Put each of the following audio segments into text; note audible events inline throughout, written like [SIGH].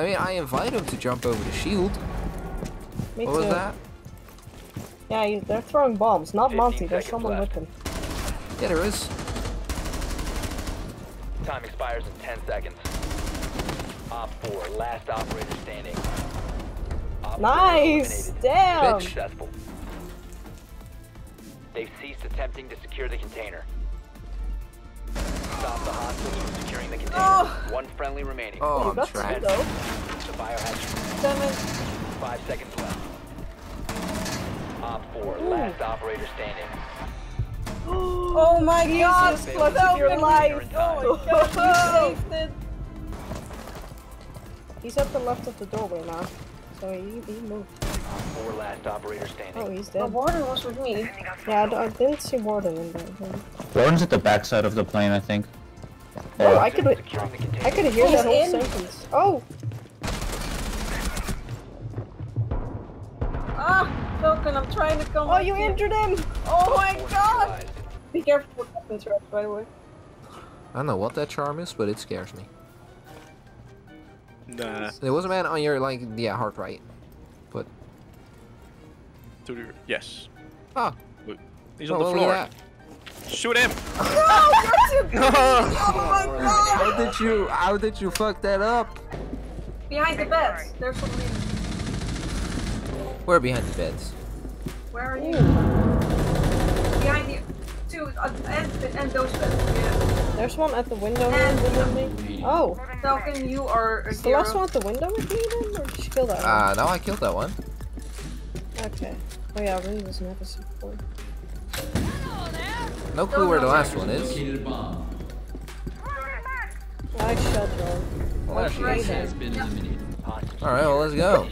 I mean, I invite him to jump over the shield. Me what too. was that? Yeah, you, they're throwing bombs. Not Monty. There's someone left. with him. Yeah, there is. Time expires in 10 seconds. Op 4, last operator standing. Op Nice! Damn! Successful. They've ceased attempting to secure the container. Stop the hostiles from securing the container. Oh. One friendly remaining. Oh, I'm got two trapped. The biohazard. Damn. Five seconds left. Op 4, last operator standing. [GASPS] Oh my god! Jesus, Plus failed to your life! Oh my god, you saved it! [LAUGHS] He's at the left of the doorway now. So he, he moved. 4, last operator standing. Oh, he's dead. The dead. warden was with me. Yeah, I, d- I didn't see Warden in there. room. Warden's at the backside of the plane, I think. Oh, I could Securing the container. I could hear He's that whole in. sentence. Oh! Ah, Falcon, I'm trying to come. Oh, with you injured him! Oh my god! Be careful with weapons, right, by the way. I don't know what that charm is, but it scares me. Nah. There was a man on your, like, yeah, heart right. But, To the, yes. ah, He's oh, on the floor. Look at Shoot him! [LAUGHS] [LAUGHS] that. How did you, how did you fuck that up? Behind the beds. There's someone in. We're behind the beds. Where are you? Behind you. Two, uh, and, and those beds. Yeah. There's one at the window And- with me. Oh! Falcon, you are Is the last one at the window with me then? Or did you kill that Ah, now I killed that one. one? Okay. Oh yeah, Rin doesn't have a C4. No clue where the last one is. I shot her. Well, she Right is. there. Hostage Alright, well, let's go.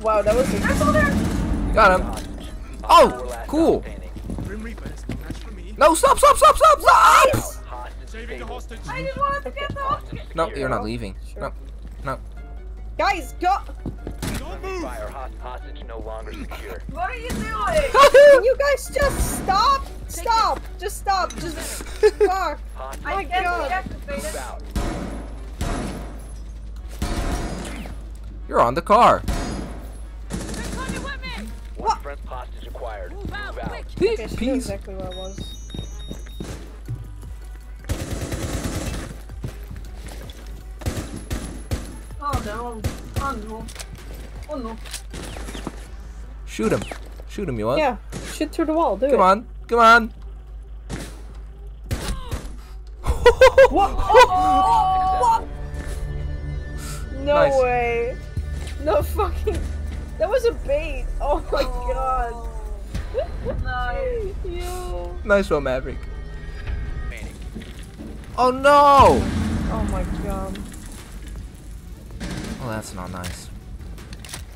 Wow, that was a There's one there! Got him. Hostage. Op Oh, four, last cool. stop standing. Grim Reapers, that's for me. No, stop, stop, stop, stop, stop! Hostage Saving the stable. hostage. I just wanted to get the hostage. No, you're not leaving. Sure. No, no. Guys, go! Don't move. Fire host- hostage no longer secure. [LAUGHS] What are you doing? [LAUGHS] Can you guys just stop? Stop! Just stop! Just fuck! [LAUGHS] Hostage My I can't God. deactivate move it. out. You're on the car. One friend hostage acquired. Move out. Okay, she knew Peace. exactly where I was. Oh no. Oh no. Oh no. Shoot him. Shoot him, you want? Yeah, shoot through the wall, do it. Come on. Come on. [LAUGHS] What? Successful. No Nice. way. No fucking. That was a bait. Oh my god. Nice. [LAUGHS] Yo. Nice one, Maverick. Oh no! Oh my god. Well, that's not nice.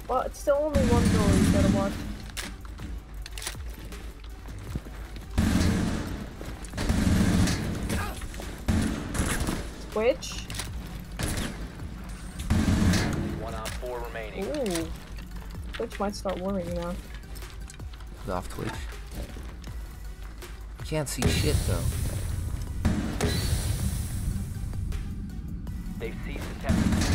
Well, it's still only one door you gotta watch. Twitch? One on four remaining. Ooh. Twitch might start worrying now. Get off Twitch. Can't see shit though. They've ceased attempting.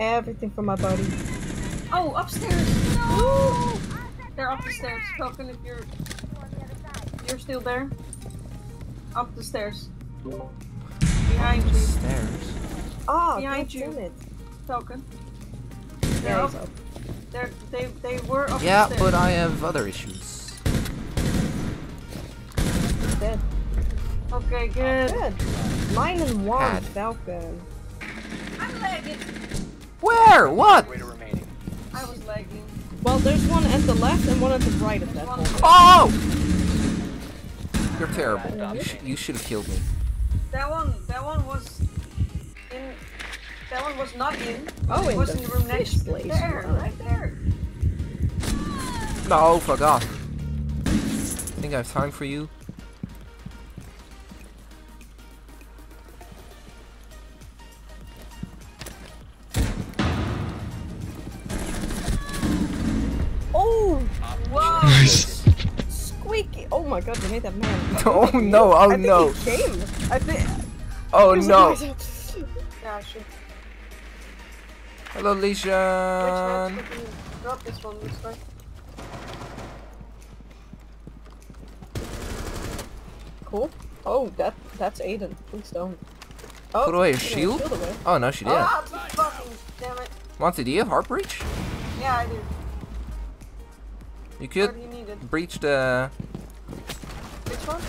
Everything from my body. Oh, upstairs. No. They're up the stairs. Falcon, if you're you're still there. Up the stairs. Behind you, Stairs. Ah, Behind you. it. Falcon. They're Yeah, up. up. They're, they they were up Yeah, the stairs. but I have other issues. He's dead. Okay, good. Good. Nine and one, Had. Falcon. I'm lagging. Where? What? I was lagging. Well, there's one at the left and one at the right of that One- one. Oh! You're terrible. You, sh- you should have killed me. That one, that one was in. That one was not in. Oh, it in was the in the room next to place. there, Wow. right there. No, fuck off. I think I have time for you? Oh! Whoa! [LAUGHS] Squeaky! Oh my god, we made that man. [LAUGHS] Oh no, oh I think no. he came. I think. Oh no. guy- [LAUGHS] I should. Hello, Which match Leishan. did you drop this one? Looks like. Cool. Oh, that that's Aiden. Please don't. Oh, Put away your put shield? away. Oh no, she did. Ah, fucking damn it. Monty, do you have hard breach? Yeah, I do. You could you breach the Which one?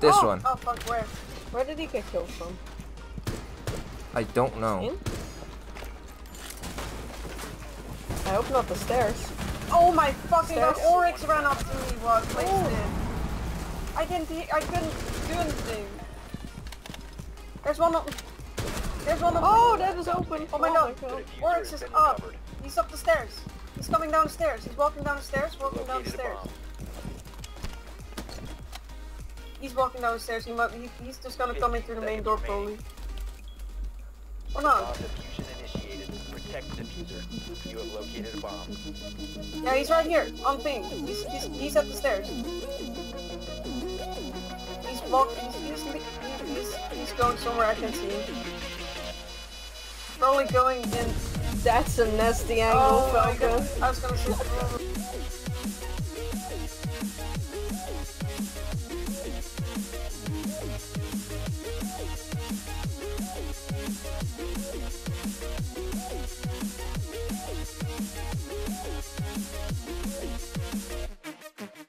this oh, one. Oh fuck, where? Where did he get killed from? I don't know. In? I hope not the stairs. Oh my fucking god, Oryx ran up to me while I placed it. I didn't I couldn't do anything. There's one up There's one up Oh, that is open. Oh my oh god. The Oryx is up. recovered. He's up the stairs. He's coming down the stairs. He's walking down the stairs, walking down the stairs. He's walking down the stairs. He might, he, he's just gonna come in through the main door probably. Or Bomb not. initiated. Protect the defuser. You have located a bomb. Yeah, he's right here, on thing. He's, he's, he's at the stairs. He's walking, he's, he's, he's, he's going somewhere I can see him. Probably going in. That's a nasty angle, Oh god, I was gonna say.